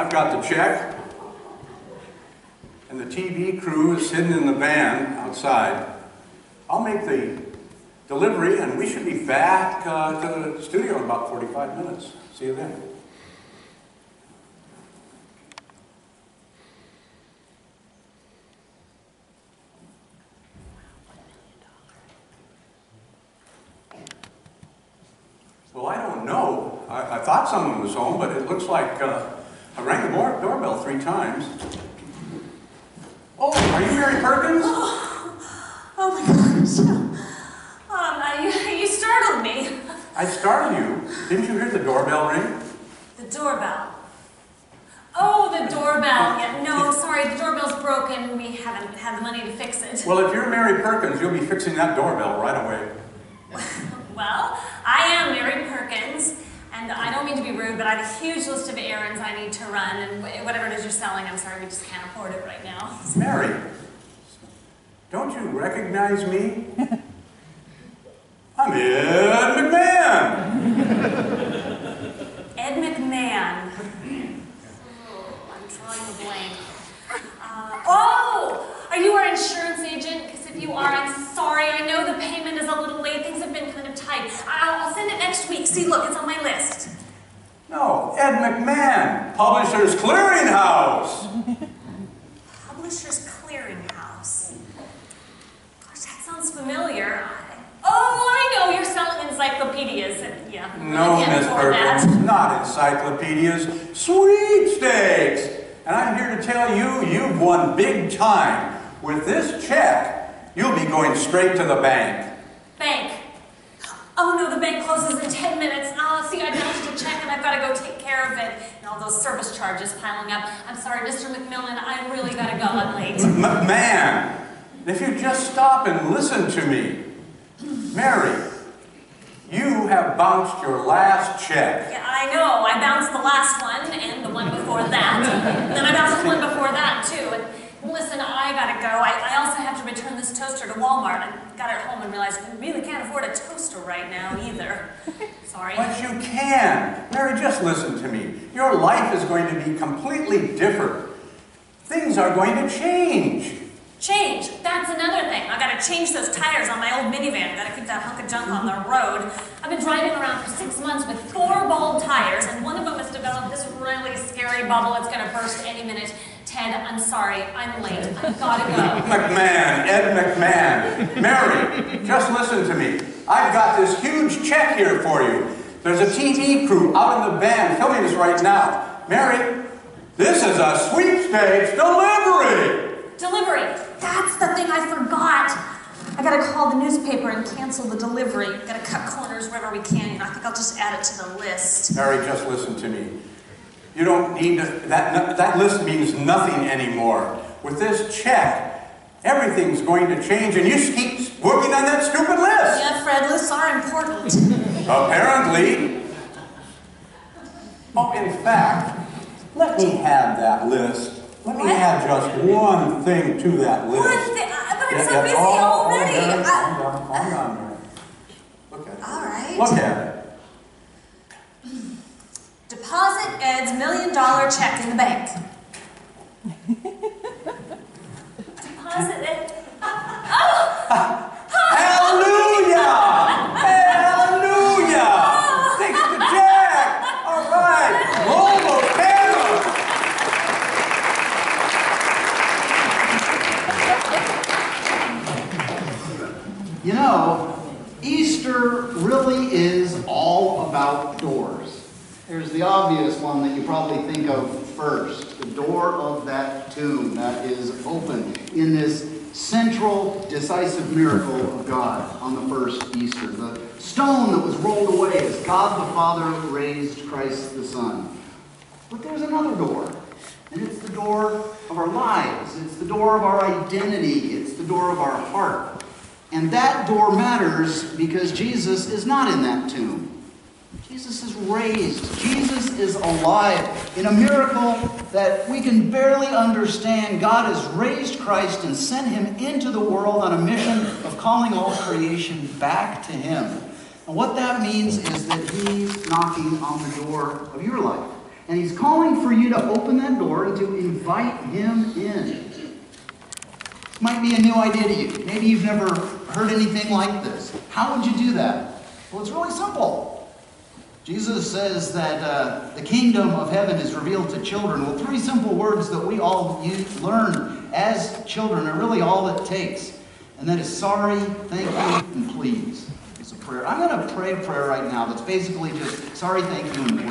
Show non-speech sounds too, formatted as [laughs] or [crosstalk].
I've got the check, and the TV crew is hidden in the van outside. I'll make the delivery, and we should be back uh, to the studio in about 45 minutes. See you then. Well, I don't know. I, I thought someone was home, but it looks like uh, I rang the doorbell three times. Oh, are you Mary Perkins? Oh my gosh. Um, I, you startled me. I startled you. Didn't you hear the doorbell ring? The doorbell. Oh, the doorbell. Yeah, no, sorry. The doorbell's broken. We haven't had the money to fix it. Well, if you're Mary Perkins, you'll be fixing that doorbell right away. [laughs] Well, I am Mary Perkins, and I don't mean to be rude, but I have a huge list of errands I need to run, and whatever it is you're selling, I'm sorry, we just can't afford it right now. Mary, don't you recognize me? [laughs] I'm Ed McMahon. Ed McMahon. Oh, I'm drawing a blank. Uh, oh, are you our insurance agent? Because if you are, I'm sorry. I know the payment is a little late. Things have been kind of tight. I'll, send it next week. See, look, it's on my list. No, Ed McMahon, Publishers Clearinghouse. [laughs] Publishers Clearinghouse. Gosh, that sounds familiar. Oh, I know. You're selling encyclopedias. Yeah, No, Miss. Perkins, not encyclopedias, sweepstakes. And I'm here to tell you, you've won big time. With this check, you'll be going straight to the bank. Bank. The bank closes in 10 minutes. Oh, see, I bounced a check and I've got to go take care of it. And all those service charges piling up. I'm sorry, Mr. McMillan, I really got to go. I'm late. M- man, if you just stop and listen to me. Mary, you have bounced your last check. Yeah, I know. I bounced the last one and the one before that. And then I bounced the one before that, too. And listen, I got to go. I, I also have to return this toaster to Walmart. I got it home and realized we really can't afford a toaster right now either. [laughs] Sorry. But you can. Mary, just listen to me. Your life is going to be completely different. Things are going to change. Change. That's another thing. I gotta change those tires on my old minivan. I Gotta keep that hunk of junk on the road. I've been driving around for six months with four bald tires, and one of them has developed this really scary bubble. It's gonna burst any minute. Ted, I'm sorry. I'm late. I've gotta go. [laughs] McMahon, Ed McMahon. Mary, just listen to me. I've got this huge check here for you. There's a TV crew out in the van filming this right now. Mary, this is a sweepstakes delivery. Delivery. That's the thing I forgot. I gotta call the newspaper and cancel the delivery. Gotta cut corners wherever we can. I think I'll just add it to the list. Mary, just listen to me. You don't need to, that, that list means nothing anymore. With this check, everything's going to change and you keep working on that stupid list. Yeah, Fred, lists are important. Apparently. Oh, in fact, let me have that list. Let me What? add just one thing to that list. One thing, I- but I'm so busy Oh, oh, already. I- Calm down, calm down, Look at it. all right. Look at it. Deposit Ed's million dollar check in the bank. Deposit it. [laughs] Hallelujah! Hallelujah! Thanks to Jack! All right! Roll those! You know, Easter really is all about doors. There's the obvious one that you probably think of first the door of that tomb that is open in this central, decisive miracle of God on the first Easter. The stone that was rolled away as God the Father raised Christ the Son. But there's another door. And it's the door of our lives. It's the door of our identity. It's the door of our heart. And that door matters because Jesus is not in that tomb. Jesus is raised. Jesus is alive. In a miracle that we can barely understand, God has raised Christ and sent him into the world on a mission of calling all creation back to him. And what that means is that he's knocking on the door of your life. And He's calling for you to open that door and to invite Him in. This might be a new idea to you. Maybe you've never heard anything like this. How would you do that? Well, it's really simple. Jesus says that uh, the kingdom of heaven is revealed to children. Well, three simple words that we all use, learn as children are really all it takes. And that is sorry, thank you, and please. It's a prayer. I'm going to pray a prayer right now that's basically just sorry, thank you, and please.